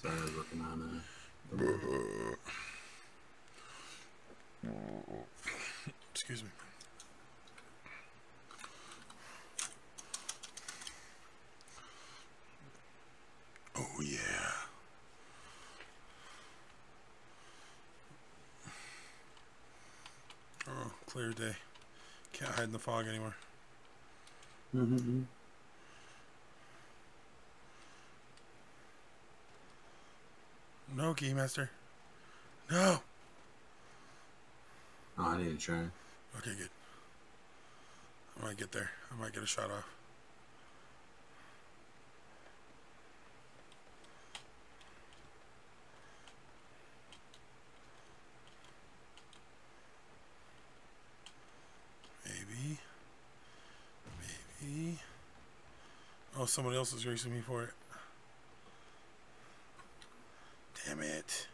Sorry, I was working on uh. Excuse me. Oh yeah. Oh, clear day. Can't hide in the fog anymore. Mm-hmm. No, Keymaster. No! Oh, I need to try. Okay, good. I might get there. I might get a shot off. Maybe. Maybe. Oh, somebody else is racing me for it. Damn it.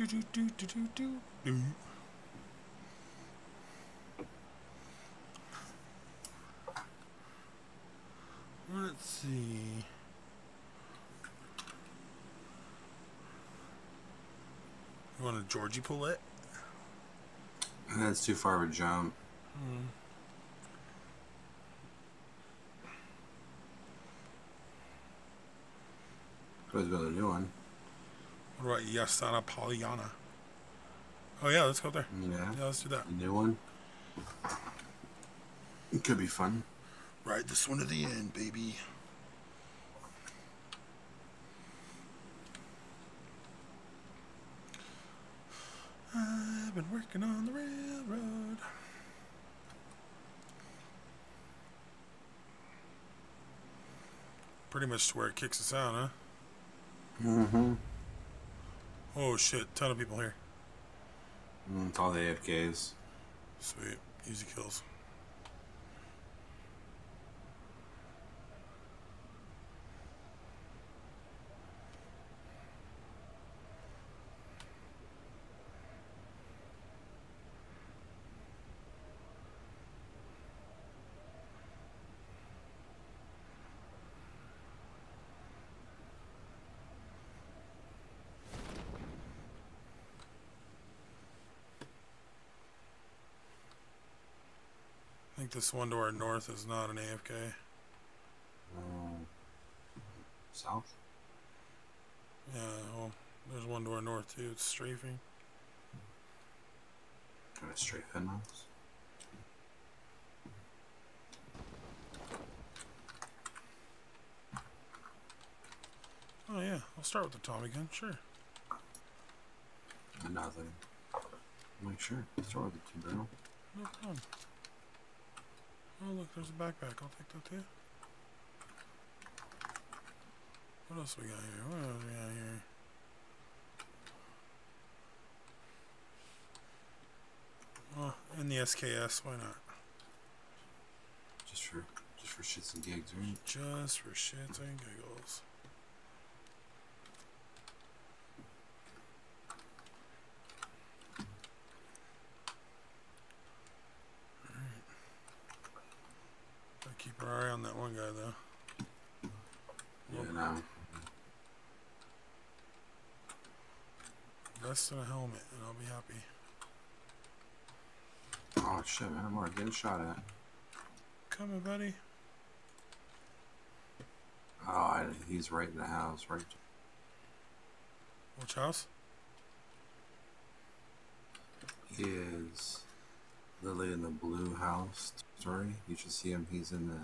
Do do do do do do do. Let's see. You want a Georgopol? That's too far of a jump. Hmm. Supposed to build a new one. What about Yasnaya Polyana? Oh yeah, let's go there. Yeah. Yeah, let's do that. A new one. It could be fun. Ride this one to the end, baby. I've been working on the railroad. Pretty much to where it kicks us out, huh? Mm-hmm. Oh shit, ton of people here. Mm, it's all the AFKs. Sweet, easy kills. Think this one to our north is not an AFK. Um, south? Yeah, well, there's one to our north too. It's strafing. Straight headlights. Oh yeah, I'll start with the Tommy gun, sure. Nothing. I'm like, sure. Start with the two barrel. No problem. Oh look, there's a backpack. I'll take that too. What else we got here? What else we got here? Oh, and the SKS, why not? Just for just for shits and gigs, right? Just for shits and giggles. Alright. Keep on that one guy though. Yeah, no. Vest and a helmet, and I'll be happy. Oh shit, man, I'm already getting shot at. Coming, buddy. Oh, I, he's right in the house, right. Which house? He is Lily in the blue house. story. you should see him. He's in the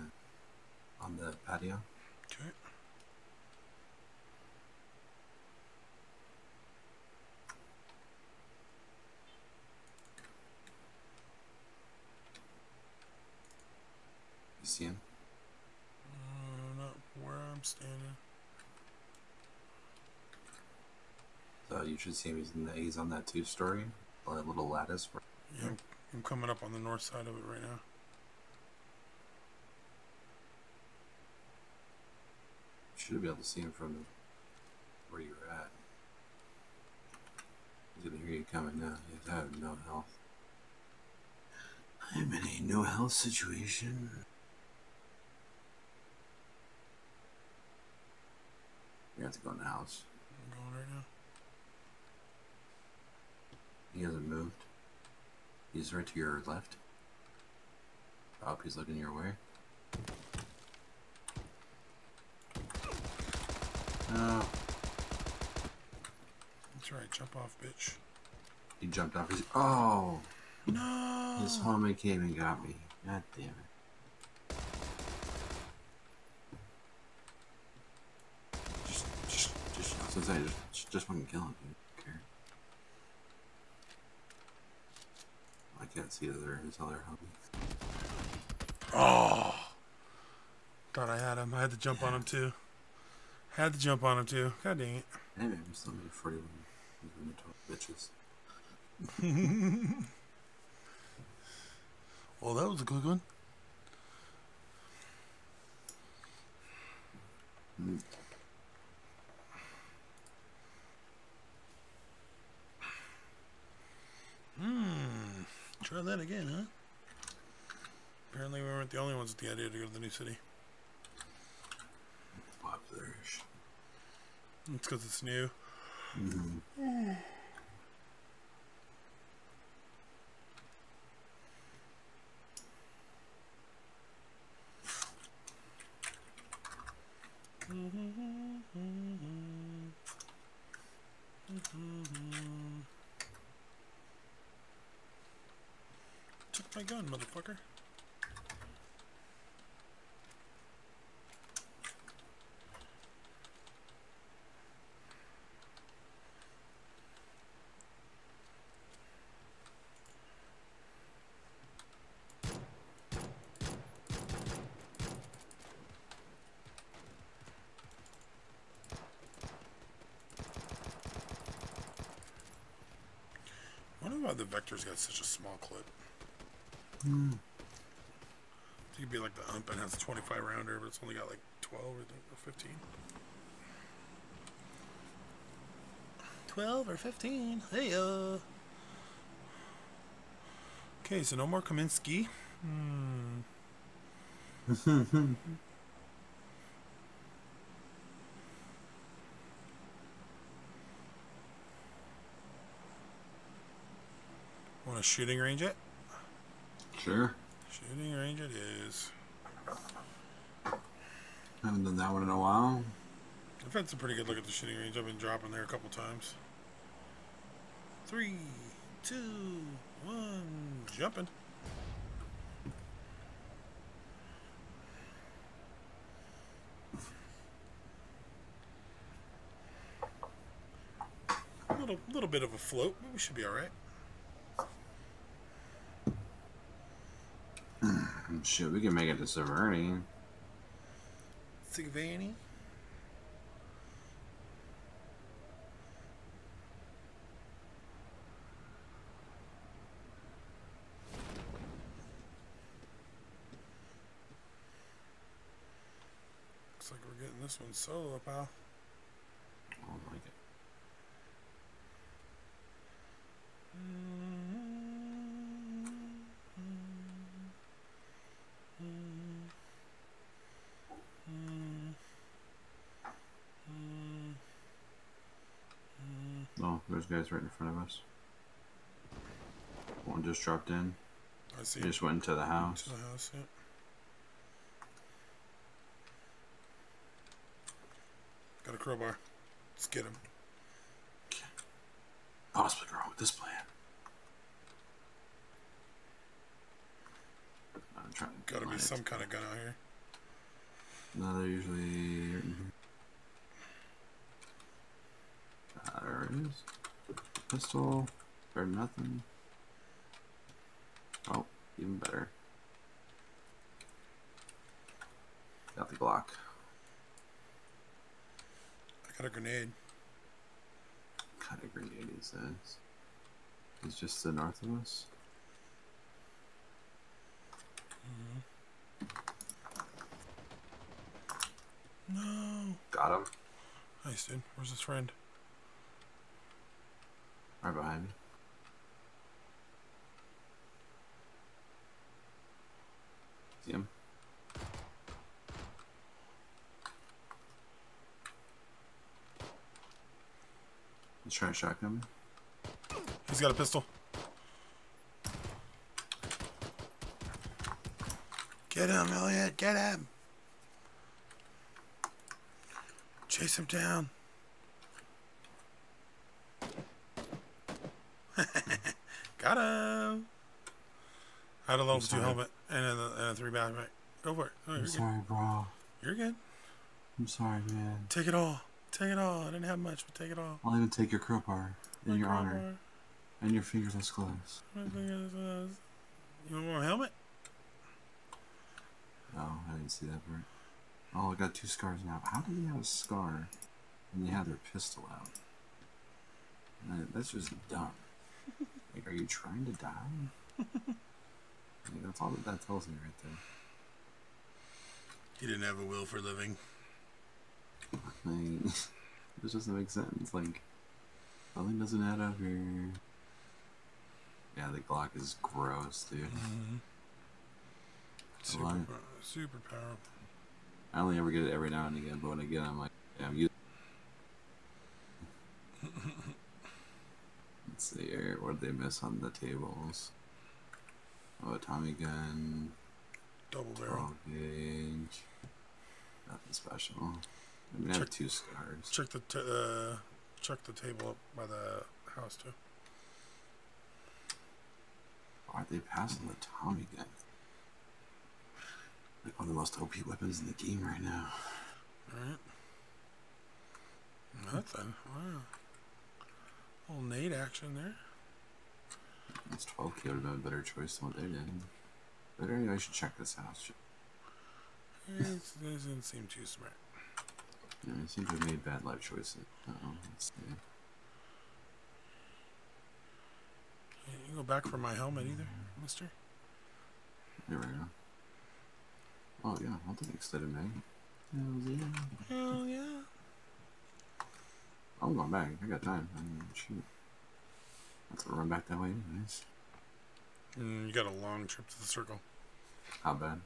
on the patio. Okay. You see him? Uh, not where I'm standing. So you should see him. He's in the, he's on that two story, that little lattice. Yeah, I'm, I'm coming up on the north side of it right now. you should be able to see him from where you're at. He's gonna hear you coming now. He's have no health. I'm in a no health situation. You have to go in the house. I'm going right now. He hasn't moved. He's right to your left. Up, he's looking your way. No. That's right. Jump off, bitch. He jumped off his. Oh! No. His homie came and got me. God damn it. Just, just, just, I was gonna say, just, just fucking kill him, dude. I don't care. I can't see other, his other homie. Oh. Thought I had him. I had to jump on him too. Had to jump on him too. God dang it. Man, we still made 41 bitches. Well, that was a good one. Mm. Hmm. Try that again, huh? Apparently, we weren't the only ones with the idea to go to the new city. Popular. It's because it's new. Mm-hmm. Took my gun, motherfucker. wonder why the Vector's got such a small clip. Mm. Think it'd be like the Ump and has a 25 rounder, but it's only got like 12 or 15. 12 or 15. Hey, uh. Okay, so no more Kaminsky. Hmm. Want a shooting range it? Sure. Shooting range it is. Haven't done that one in a while. I've had some pretty good look at the shooting range. I've been dropping there a couple times. Three, two, one, jumping. A little, little bit of a float, but we should be all right. Shit, we can make it to Severny. Sigvani. Looks like we're getting this one solo, pal. I don't like it. Oh, there's guys right in front of us. One just dropped in. I see. He just went into the house. To the house, yeah. Got a crowbar. Let's get him. Possibly wrong with this plan. I'm trying to Gotta be some kind of gun out here. No, they're usually mm-hmm right in here. Ah, there it is. Pistol. Or nothing. Oh, even better. Got the Glock. I got a grenade. What kind of grenade is this? He's just the north of us. Mm-hmm. No. Got him. Nice, dude. Where's his friend? Right behind me. See him? He's trying to shotgun me. He's got a pistol. Get him, Elliot. Get him. Chase him down. got him. A level two helmet and a, and a three backpack. Go for it. Oh, you're, I'm good. sorry, bro. you're good. I'm sorry, man. Take it all. Take it all. I didn't have much, but take it all. I'll even take your crowbar in your honor and your fingerless gloves. My fingers, uh, You want more helmet? Oh, I didn't see that part. Oh, I got two scars now. How did he have a scar when they had their pistol out? Man, That's just dumb. Like, are you trying to die? That's all that, that tells me right there. He didn't have a will for living. This doesn't make sense. Like, nothing doesn't add up here. Yeah, the Glock is gross, dude. Mm-hmm. Super, Alive. super powerful. I only ever get it every now and again, but when I get it, I'm like, yeah, I'm using Let's see here. What did they miss on the tables? Oh, a Tommy gun, Double barrel. gauge. Nothing special. I mean, I have Check- two scars. Check the t- uh, check the table up by the house too. Why are they passing the Tommy gun? Like one of the most OP weapons in the game right now. All right. Nothing. Wow. Little Nate action there. This 12k would have been a better choice than what they did. But anyway, I should check this house. It doesn't seem too smart. Yeah, they seem to have made bad life choices. Uh oh, let's see. You go back for my helmet either, Mister. There we go. Oh yeah, I'll take extended mag. Hell yeah. Hell yeah. I'm going back. I got time. I mean, shoot. Have to run back that way anyways. Mm, you got a long trip to the circle. How bad?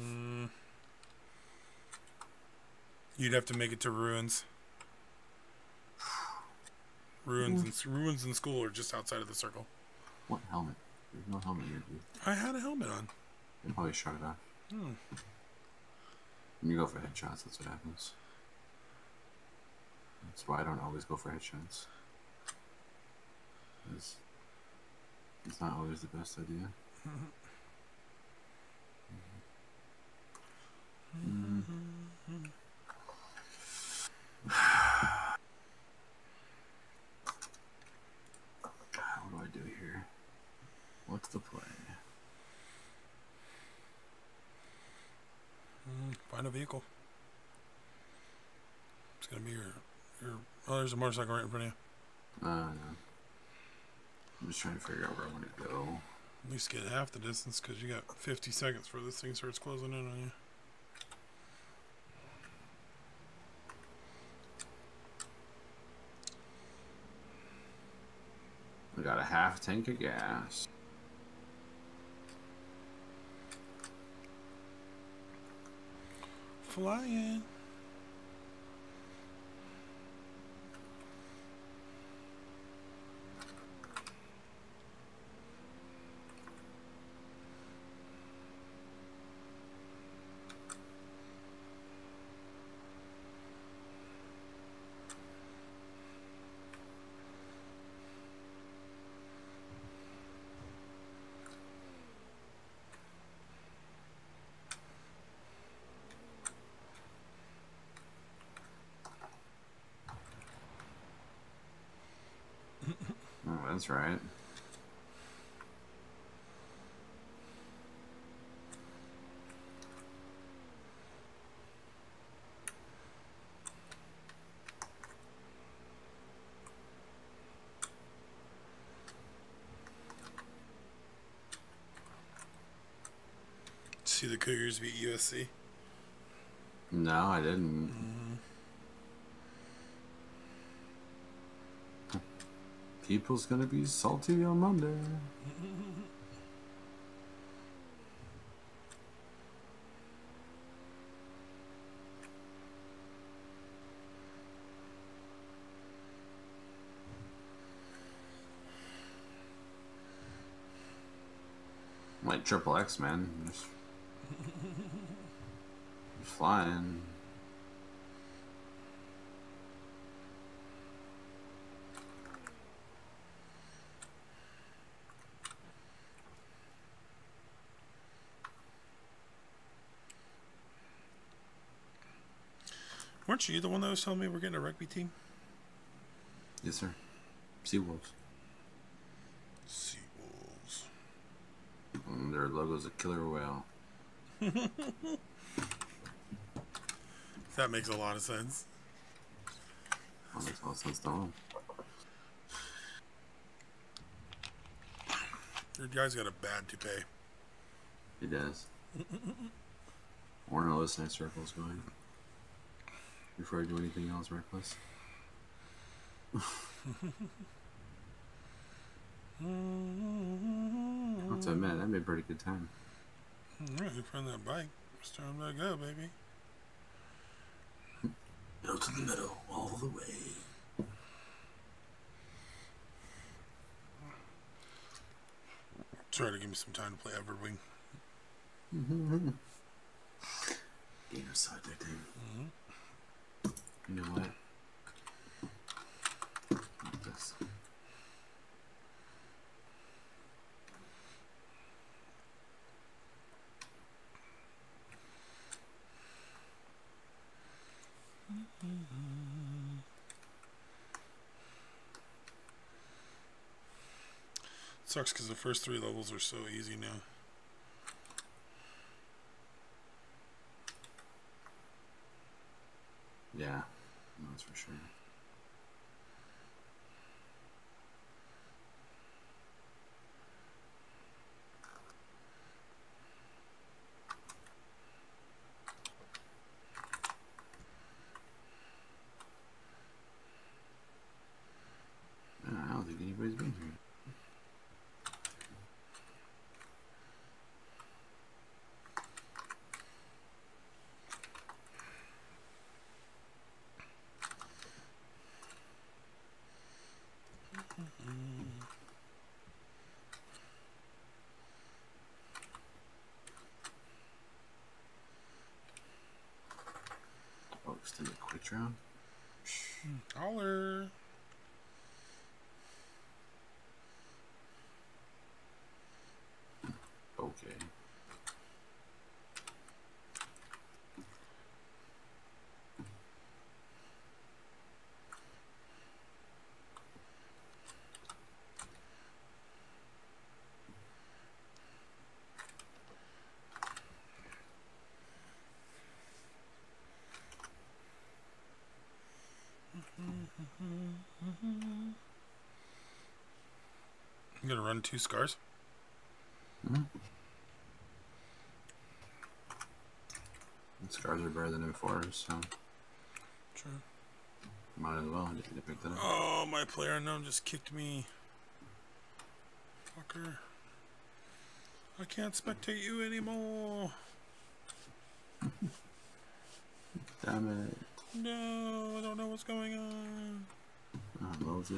Mm. You'd have to make it to ruins. Ruins and ruins and school are just outside of the circle. What helmet? There's no helmet here, dude. I had a helmet on. They probably shot it off. Hmm. When you go for headshots, that's what happens. That's why I don't always go for headshots. 'Cause It's not always the best idea. Mm. What do I do here? What's the play? Mm, find a vehicle. It's gonna be your your. Oh, there's a motorcycle right in front of you. Uh, no. I'm just trying to figure out where I want to go. At least get half the distance because you got 50 seconds before this thing starts closing in on you. We got a half tank of gas. Flying. That's right. See the Cougars beat USC. No, I didn't. Mm-hmm. People's gonna be salty on Monday. Like triple X, man. Just, just flying. Weren't you the one that was telling me we're getting a rugby team? Yes, sir. Seawolves. Seawolves. And their logo's a killer whale. That makes a lot of sense. That makes a lot of sense to them. Your guy's got a bad toupee. He does. To know this nice circle's going. Before I do anything else reckless. What's I admit, that made a pretty good time. Alright, you find that bike. It's time to go, baby. Go to the middle, all the way. Try to give me some time to play Everwing. Mm-hmm. Gainer side dictating. You know what? This. Sucks because the first three levels are so easy now. Yeah, that's for sure. Yeah, I don't think anybody's been here. Oh, quick. Holler. Okay. I'm gonna run two scars. Hmm? Scars are better than M4s, so True. might as well just pick that up. Oh, my player unknown just kicked me. Fucker. I can't spectate you anymore. Damn it. No, I don't know what's going on. Oh, well, let's go.